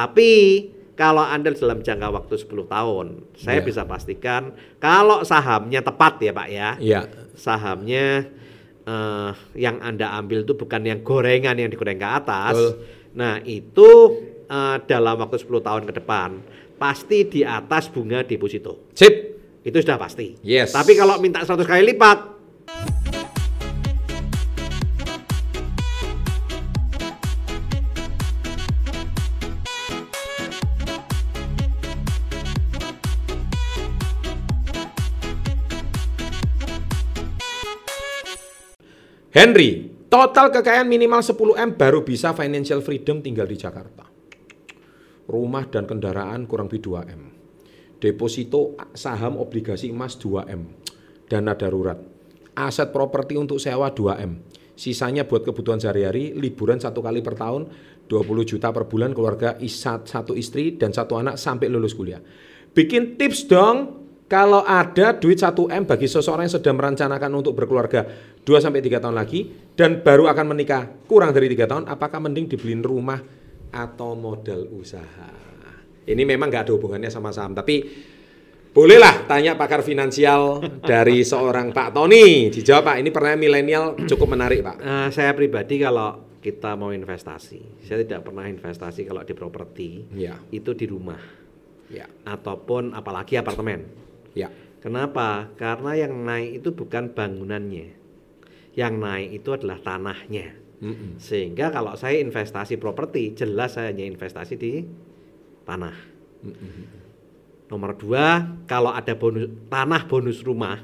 Tapi kalau Anda dalam jangka waktu 10 tahun, saya Iya. bisa pastikan kalau sahamnya tepat ya Pak ya. Iya. Sahamnya eh, yang Anda ambil itu bukan yang gorengan yang digoreng ke atas. Betul. Nah, itu eh, dalam waktu 10 tahun ke depan pasti di atas bunga deposito. Sip. Itu sudah pasti. Yes. Tapi kalau minta 100 kali lipat, Henry, total kekayaan minimal 10M baru bisa financial freedom tinggal di Jakarta. Rumah dan kendaraan kurang lebih 2M. Deposito saham obligasi emas 2M. Dana darurat. Aset properti untuk sewa 2M. Sisanya buat kebutuhan sehari-hari, liburan satu kali per tahun, 20 juta per bulan keluarga satu istri dan satu anak sampai lulus kuliah. Bikin tips dong kalau ada duit 1M bagi seseorang yang sedang merencanakan untuk berkeluarga 2 sampai 3 tahun lagi dan baru akan menikah kurang dari 3 tahun, apakah mending dibeliin rumah atau modal usaha? Ini memang nggak ada hubungannya sama saham, tapi bolehlah tanya pakar finansial dari seorang Pak Tony. Dijawab Pak, ini pertanyaan milenial cukup menarik Pak. eh, saya pribadi kalau kita mau investasi, saya tidak pernah investasi kalau di properti, Ya, itu di rumah ya, ataupun apalagi apartemen. Ya. Kenapa? Karena yang naik itu bukan bangunannya. Yang naik itu adalah tanahnya. Mm-mm. Sehingga kalau saya investasi properti, jelas saya hanya investasi di tanah. Nomor dua, kalau ada bonus tanah bonus rumah,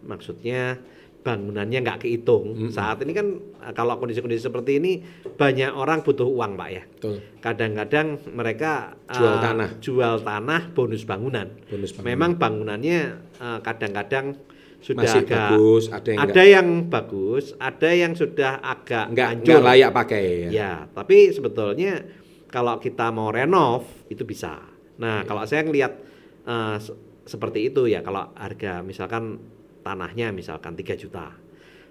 maksudnya bangunannya nggak kehitung. Saat ini kan eh, kalau kondisi-kondisi seperti ini banyak orang butuh uang, Pak ya. Kadang-kadang mereka Jual eh, tanah. jual tanah bonus bangunan. Bonus bangunan. Memang bangunannya eh, kadang-kadang sudah Masih agak bagus, ada yang ada yang bagus, ada yang sudah agak Nggak, nggak layak pakai ya. Ya, tapi sebetulnya kalau kita mau renov itu bisa. Nah, kalau saya ngelihat eh, se- seperti itu ya, kalau harga misalkan tanahnya misalkan 3 juta,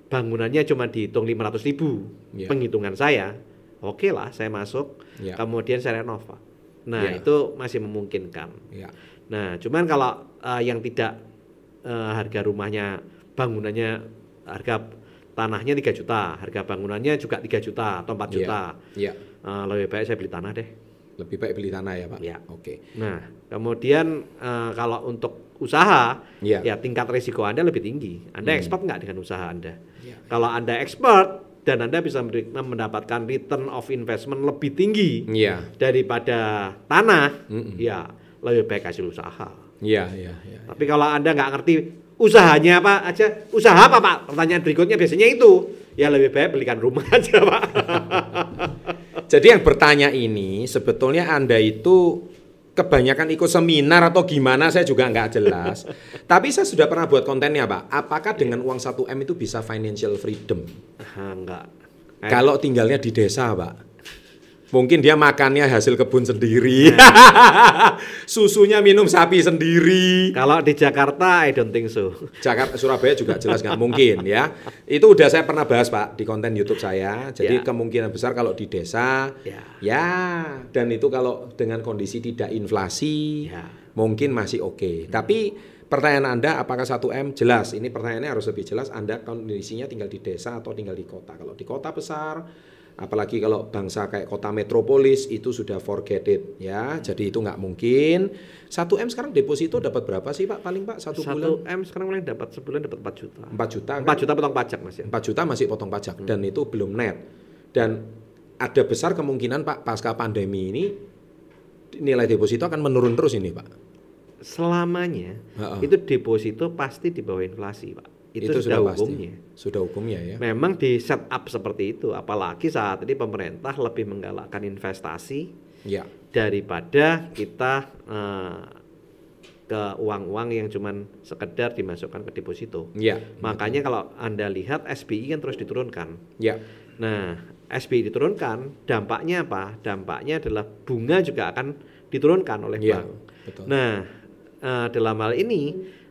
bangunannya cuma dihitung 500 ribu, Ya. penghitungan saya, oke lah saya masuk, Ya. kemudian saya renov. Nah, Ya. itu masih memungkinkan. Ya. Nah, cuman kalau eh, yang tidak eh, harga rumahnya, bangunannya, harga tanahnya 3 juta, harga bangunannya juga 3 juta atau 4 Iya. juta, Ya. eh, lebih baik saya beli tanah deh. Lebih baik beli tanah ya Pak. Ya. Oke. Nah, kemudian eh, kalau untuk usaha, Iya. ya tingkat risiko Anda lebih tinggi. Anda Hmm. expert nggak dengan usaha Anda? Ya. Kalau Anda expert dan Anda bisa mendapatkan return of investment lebih tinggi Iya. daripada tanah, Mm-mm. ya lebih baik hasil usaha. Iya, iya, iya. Tapi kalau Anda nggak ngerti usahanya apa aja, usaha apa Pak? Pertanyaan berikutnya biasanya itu. Ya lebih baik belikan rumah aja Pak. Jadi yang bertanya ini sebetulnya Anda itu kebanyakan ikut seminar atau gimana saya juga nggak jelas. Tapi saya sudah pernah buat kontennya Pak. Apakah dengan uang 1M itu bisa financial freedom? Ah, enggak. Kalau tinggalnya di desa Pak. Mungkin dia makannya hasil kebun sendiri. Susunya minum sapi sendiri. kalau di Jakarta I don't think so. Jakarta Surabaya juga jelas nggak mungkin ya. Itu udah saya pernah bahas Pak di konten YouTube saya. Jadi Ya. kemungkinan besar kalau di desa Ya. ya dan itu kalau dengan kondisi tidak inflasi Ya. mungkin masih oke. Tapi pertanyaan Anda apakah 1M jelas? Ini pertanyaannya harus lebih jelas Anda kondisinya tinggal di desa atau tinggal di kota. Kalau di kota besar apalagi kalau bangsa kayak kota metropolis itu sudah forget it ya. Jadi itu nggak mungkin. 1M sekarang deposito dapat berapa sih Pak paling Pak satu, bulan? 1 M sekarang mulai dapat sebulan dapat 4 juta. 4 juta 4 kan? juta potong pajak Mas ya. 4 juta masih potong pajak dan itu belum net. Dan ada besar kemungkinan Pak pasca pandemi ini nilai deposito akan menurun terus ini Pak. Selamanya Ha-ha. itu deposito pasti di bawah inflasi, Pak. Itu, sudah, pasti. hukumnya. Sudah hukumnya ya. Memang di setup seperti itu, apalagi saat ini pemerintah lebih menggalakkan investasi Ya. daripada kita eh, ke uang-uang yang cuman sekedar dimasukkan ke deposito. Ya. Makanya kalau Anda lihat SBI kan terus diturunkan. Ya. Nah, SBI diturunkan, dampaknya apa? Dampaknya adalah bunga juga akan diturunkan oleh Ya. bank. Betul. Nah, eh, dalam hal ini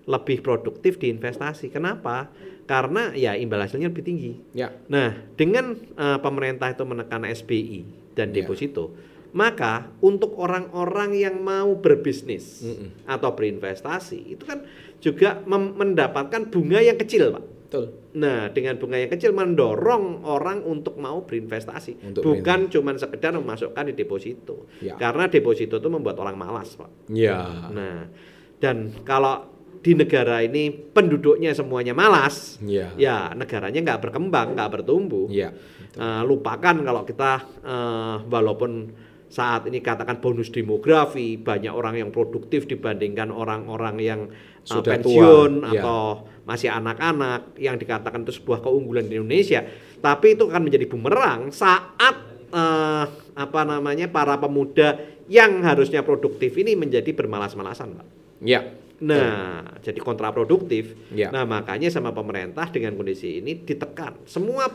lebih produktif di investasi. Kenapa? Karena ya imbal hasilnya lebih tinggi. Ya. Nah, dengan eh, pemerintah itu menekan SBI dan Ya. deposito, Maka untuk orang-orang yang mau berbisnis atau berinvestasi itu kan juga mendapatkan bunga yang kecil, Pak. Betul. Nah, dengan bunga yang kecil mendorong orang untuk mau berinvestasi, Untuk bukan cuma sekedar memasukkan di deposito. Ya. Karena deposito itu membuat orang malas, Pak. Ya. Nah, dan kalau di negara ini penduduknya semuanya malas, Ya. ya negaranya nggak berkembang, nggak bertumbuh. Ya. Eh, lupakan kalau kita eh, walaupun saat ini katakan bonus demografi banyak orang yang produktif dibandingkan orang-orang yang eh, Sudah pensiun tua, ya. atau masih anak-anak yang dikatakan itu sebuah keunggulan di Indonesia tapi itu akan menjadi bumerang saat eh, apa namanya para pemuda yang harusnya produktif ini menjadi bermalas-malasan Pak. Ya. Nah, jadi kontraproduktif. Ya. Nah, makanya sama pemerintah dengan kondisi ini ditekan. Semua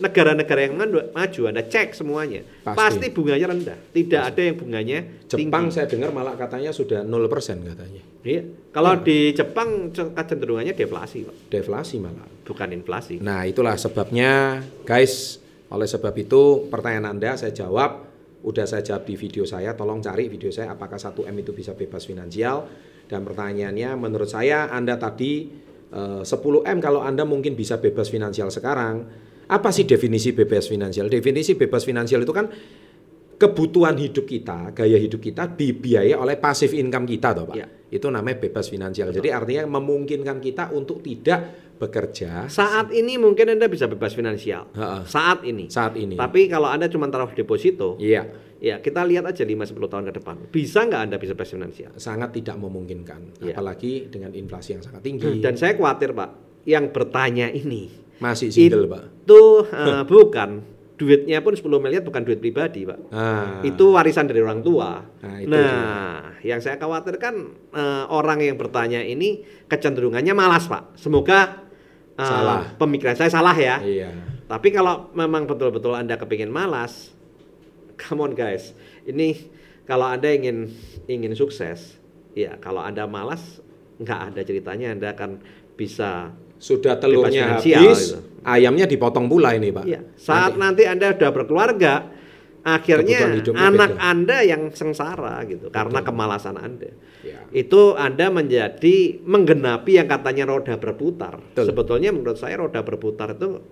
negara-negara yang maju, Anda cek semuanya. Pasti. Pasti, bunganya rendah. Tidak ada yang bunganya Jepang tinggi. saya dengar malah katanya sudah 0% katanya. Iya. Kalau di Jepang kecenderungannya deflasi, Pak. Deflasi malah. bukan inflasi. Nah, itulah sebabnya guys, oleh sebab itu pertanyaan Anda saya jawab, udah saya jawab di video saya, tolong cari video saya apakah 1M itu bisa bebas finansial dan pertanyaannya menurut saya Anda tadi eh, 10M kalau Anda mungkin bisa bebas finansial sekarang, apa sih definisi bebas finansial? Definisi bebas finansial itu kan kebutuhan hidup kita, gaya hidup kita dibiayai oleh pasif income kita toh, Pak. Iya. Itu namanya bebas finansial. Jadi artinya memungkinkan kita untuk tidak bekerja Saat ini mungkin Anda bisa bebas finansial. Ha-ha. Saat ini. saat ini. Tapi kalau Anda cuma taruh deposito, Iya, ya kita lihat aja 5 10 tahun ke depan. Bisa nggak Anda bisa bebas finansial? sangat tidak memungkinkan. Iya. Apalagi dengan inflasi yang sangat tinggi. Dan saya khawatir, Pak, yang bertanya ini Masih single, Pak. itu eh, bukan duitnya pun 10 miliar bukan duit pribadi, Pak. Ah, Itu warisan dari orang tua. Nah, Nah, itu yang saya khawatirkan eh, orang yang bertanya ini kecenderungannya malas, Pak. Semoga eh, Salah. pemikiran saya salah ya. Iya. Tapi kalau memang betul-betul Anda kepingin malas, come on guys. Ini kalau Anda ingin ingin sukses, ya kalau Anda malas, nggak ada ceritanya Anda akan bisa Sudah telurnya habis, gitu. ayamnya dipotong pula ini, Pak. Iya, saat nanti. Anda sudah berkeluarga, akhirnya anak beda. Anda yang sengsara gitu karena kemalasan Anda. Ya. Itu Anda menjadi menggenapi yang katanya roda berputar. Betul. Sebetulnya menurut saya roda berputar itu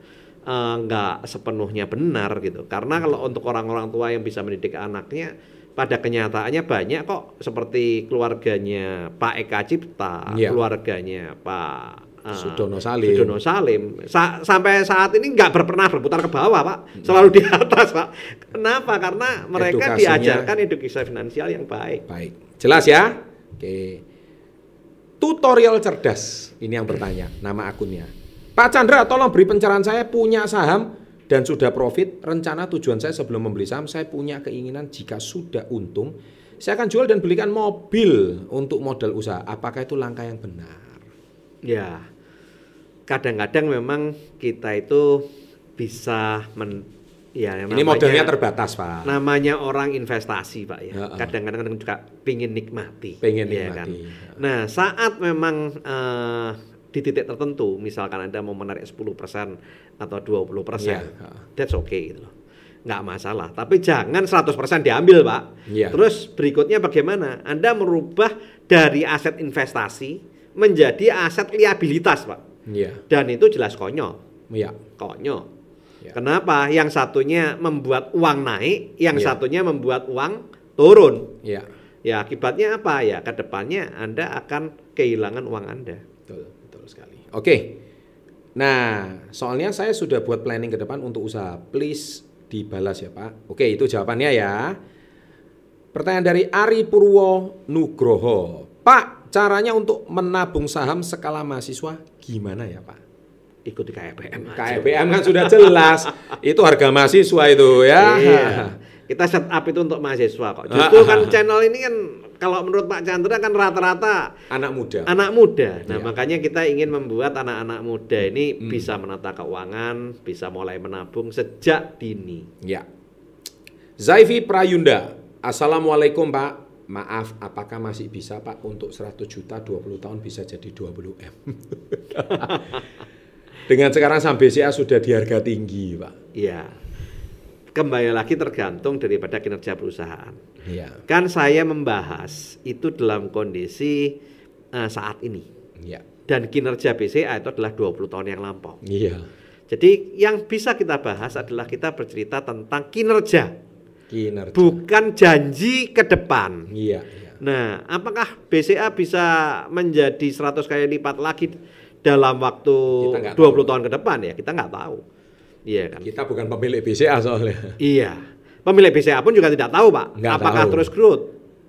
eh, nggak sepenuhnya benar gitu. Karena kalau untuk orang-orang tua yang bisa mendidik anaknya pada kenyataannya banyak kok seperti keluarganya Pak Eka Cipta, Iya. keluarganya Pak eh, Sudono Salim. Sudono Salim. Sa- sampai saat ini nggak pernah berputar ke bawah, Pak. Selalu di atas, Pak. Kenapa? Karena mereka Edukasinya- diajarkan edukasi finansial yang baik. Baik. Jelas ya? Oke. Tutorial cerdas. Ini yang bertanya, nama akunnya. Pak Chandra, tolong beri pencerahan saya punya saham dan sudah profit. Rencana tujuan saya sebelum membeli saham, saya punya keinginan jika sudah untung, saya akan jual dan belikan mobil untuk modal usaha. Apakah itu langkah yang benar? Ya. Kadang-kadang memang kita itu bisa men ya yang Ini namanya- modelnya terbatas, Pak. namanya orang investasi pak ya Ya, kadang-kadang kan juga pingin nikmati Pengen ya nikmati. nah saat memang eh, di titik tertentu misalkan anda mau menarik 10% atau 20% Ya, ah. that's okay gitu loh nggak masalah tapi jangan 100% diambil pak Ya. terus berikutnya bagaimana anda merubah dari aset investasi menjadi aset liabilitas pak Iya. dan itu jelas konyol Iya. konyol. Ya. Kenapa? Yang satunya membuat uang naik, yang Ya. satunya membuat uang turun. Iya. Ya akibatnya apa ya? Ke depannya Anda akan kehilangan uang Anda. Betul. Oke. Nah, soalnya saya sudah buat planning ke depan untuk usaha. Please dibalas ya, Pak. Oke, itu jawabannya ya. Pertanyaan dari Ari Purwo Nugroho. Pak, caranya untuk menabung saham skala mahasiswa gimana ya, Pak? Ikuti KPM. aja. KPM kan sudah jelas. itu harga mahasiswa itu ya. Iya. Kita set up itu untuk mahasiswa kok. Justru kan channel ini kan kalau menurut Pak Chandra kan rata-rata Anak muda. anak muda. Nah, Iya. makanya kita ingin membuat anak-anak muda ini Hmm. bisa menata keuangan, bisa mulai menabung sejak dini. Ya. Zaifi Prayunda. Assalamualaikum Pak. Maaf, apakah masih bisa Pak untuk 100 juta 20 tahun bisa jadi 20 M? Dengan sekarang saham BCA sudah di harga tinggi Pak. Iya. Kembali lagi tergantung daripada kinerja perusahaan. Iya. Kan saya membahas itu dalam kondisi eh, saat ini. Iya. Dan kinerja BCA itu adalah 20 tahun yang lampau. Iya. Jadi yang bisa kita bahas adalah kita bercerita tentang kinerja, Kinerja. bukan janji ke depan. Iya, iya. Nah, apakah BCA bisa menjadi 100 kali lipat lagi dalam waktu Kita nggak 20 tahu. tahun ke depan ya? Kita nggak tahu. Iya kan? Kita bukan pemilik BCA soalnya. Iya. Pemilik BCA pun juga tidak tahu, Pak. Nggak apakah tahu. terus growth?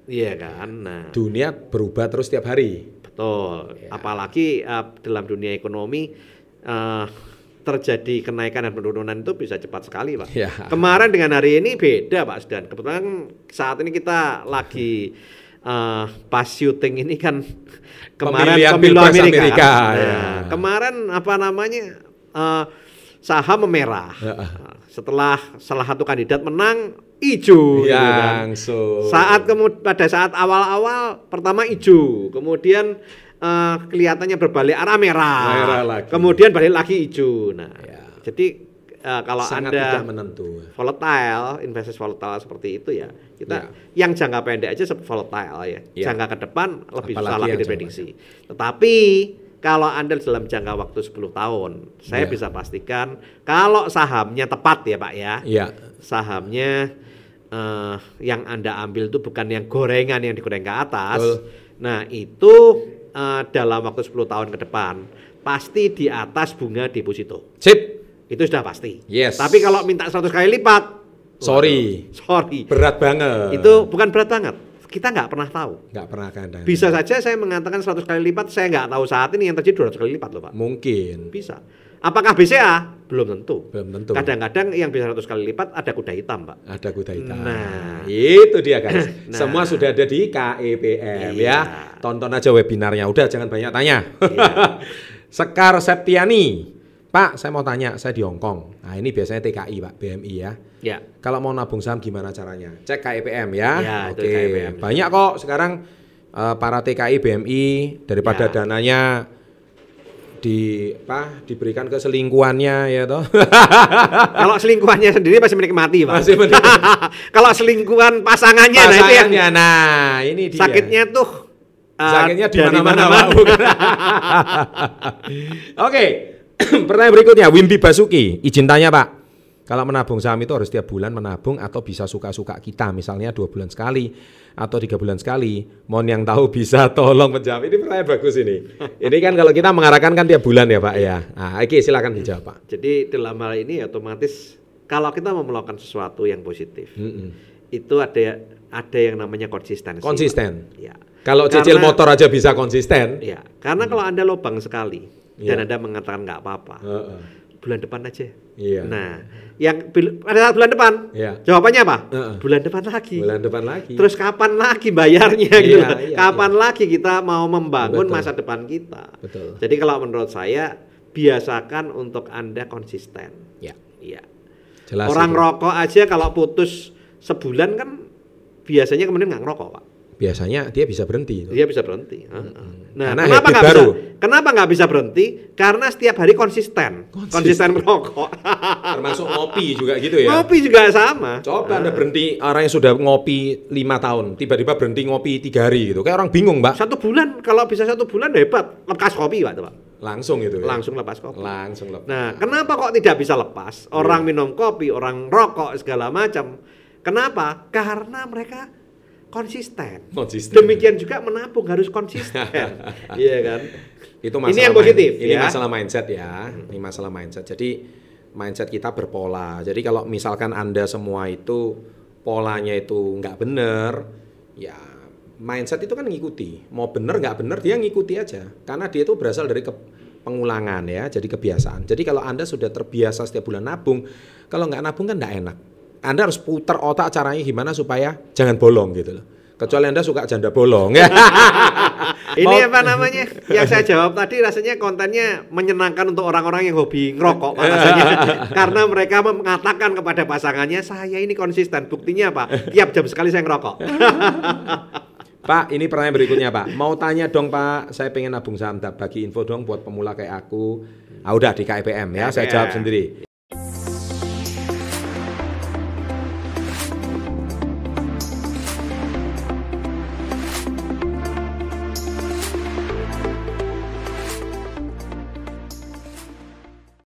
Iya kan? Nah, Dunia berubah terus tiap hari. betul. Iya. Apalagi eh, dalam dunia ekonomi eh, terjadi kenaikan dan penurunan itu bisa cepat sekali, Pak. Iya. Kemarin dengan hari ini beda, Pak Sdan. Kebetulan saat ini kita lagi eh, pas syuting ini kan kemarin Pemilihan pemilu Amerika. Amerika, Nah, ya. Kemarin apa namanya eh, saham memerah. Ya. Setelah salah satu kandidat menang hijau. gitu kan. Langsung. Saat kemud pada saat awal-awal pertama hijau, kemudian eh, kelihatannya berbalik arah merah, Merah lagi. kemudian balik lagi hijau. Nah, Ya. jadi eh, kalau sangat anda tidak menentu. volatile, investasi volatile seperti itu ya, kita Ya. yang jangka pendek aja volatile ya, Ya. jangka ke depan lebih Apalagi susah lagi yang diprediksi. Tetapi kalau anda dalam jangka waktu 10 tahun, saya Ya. bisa pastikan kalau sahamnya tepat ya pak ya, Iya. sahamnya eh, yang Anda ambil itu bukan yang gorengan yang digoreng ke atas. Betul. Nah, itu eh, dalam waktu 10 tahun ke depan pasti di atas bunga deposito. Sip. Itu sudah pasti. Yes. Tapi kalau minta 100 kali lipat, Sorry. waduh, sorry. Berat banget. Itu bukan berat banget. Kita nggak pernah tahu. nggak pernah kan. Bisa saja saya mengatakan 100 kali lipat, saya nggak tahu saat ini yang terjadi 200 kali lipat loh Pak. Mungkin. Bisa. Apakah BCA? Belum tentu. Belum tentu. Kadang-kadang yang bisa 100 kali lipat ada kuda hitam Pak. Ada kuda hitam. Nah. itu dia guys. Nah. Semua sudah ada di KEPM Iya. ya. Tonton aja webinarnya. Udah jangan banyak tanya. Iya. Sekar Septiani. Pak, saya mau tanya, saya di Hong Kong. Nah, ini biasanya TKI, Pak, BMI ya. Ya. Kalau mau nabung saham gimana caranya? Cek KEPM ya. Ya, itu Oke. KEPM. Banyak kok sekarang eh, para TKI BMI daripada Ya. dananya di apa diberikan ke selingkuhannya ya toh. Kalau selingkuhannya sendiri masih menikmati, Pak. Masih menikmati. Kalau selingkuhan pasangannya, nah itu yang Pasangannya, nah ini dia. sakitnya tuh uh, Sakitnya di mana-mana. Pak. Oke, pertanyaan berikutnya Wimbi Basuki, izin tanya Pak. Kalau menabung saham itu harus tiap bulan menabung atau bisa suka-suka kita, misalnya dua bulan sekali atau tiga bulan sekali. Mohon yang tahu bisa tolong menjawab. Ini pertanyaan bagus ini. Ini kan kalau kita mengarahkan kan tiap bulan ya Pak ya. Nah, oke silakan dijawab Pak. Jadi dalam hal ini otomatis kalau kita mau melakukan sesuatu yang positif, Mm-mm. itu ada ada yang namanya konsistensi. Konsisten. Pak. Ya. Kalau cicil motor aja bisa konsisten. Ya, karena kalau Anda lobang sekali Iya. dan Anda mengatakan nggak apa-apa, Heeh. bulan depan aja. Iya. Nah, yang pada saat bulan depan, Iya. jawabannya apa? Heeh. Bulan depan lagi. Bulan depan lagi. Terus kapan lagi bayarnya gitu? Iya, loh. iya, kapan lagi kita mau membangun Betul. masa depan kita? Betul. Jadi kalau menurut saya biasakan untuk Anda konsisten. Ya. Iya. Jelas Orang itu. rokok aja kalau putus sebulan kan biasanya kemudian nggak ngerokok, Pak. Biasanya dia bisa berhenti. Dia bisa berhenti. Heeh. Nah, Karena kenapa nggak bisa? Kenapa nggak bisa berhenti? Karena setiap hari konsisten, Konsisten. konsisten merokok. Termasuk ngopi juga gitu ya. Ngopi juga sama. Coba anda berhenti orang yang sudah ngopi lima tahun, tiba-tiba berhenti ngopi tiga hari gitu, kayak orang bingung mbak. Satu bulan, kalau bisa satu bulan hebat. Lepas kopi, Pak. Pak. Langsung gitu. Ya? Langsung lepas kopi. Langsung lepas. Nah, kenapa kok tidak bisa lepas? Orang minum kopi, orang rokok segala macam. Kenapa? Karena mereka konsisten. Konsisten. Demikian juga menabung harus konsisten. Iya kan? Itu Ini yang positif, Ini ya. masalah mindset ya. Ini masalah mindset. Jadi mindset kita berpola. Jadi kalau misalkan anda semua itu polanya itu nggak bener, ya mindset itu kan ngikuti. Mau bener nggak bener dia ngikuti aja. Karena dia itu berasal dari ke- pengulangan ya. Jadi kebiasaan. Jadi kalau anda sudah terbiasa setiap bulan nabung, kalau nggak nabung kan nggak enak. Anda harus putar otak caranya gimana supaya jangan bolong gitu loh. Kecuali Anda suka janda bolong ya. Ini apa namanya? Yang saya jawab tadi rasanya kontennya menyenangkan untuk orang-orang yang hobi ngerokok Pak, rasanya. Karena mereka mengatakan kepada pasangannya, saya ini konsisten. Buktinya apa? Tiap jam sekali saya ngerokok. Pak, ini pertanyaan berikutnya Pak. Mau tanya dong Pak, saya pengen nabung saham, bagi info dong buat pemula kayak aku. Ah udah di KIPM ya, saya jawab sendiri.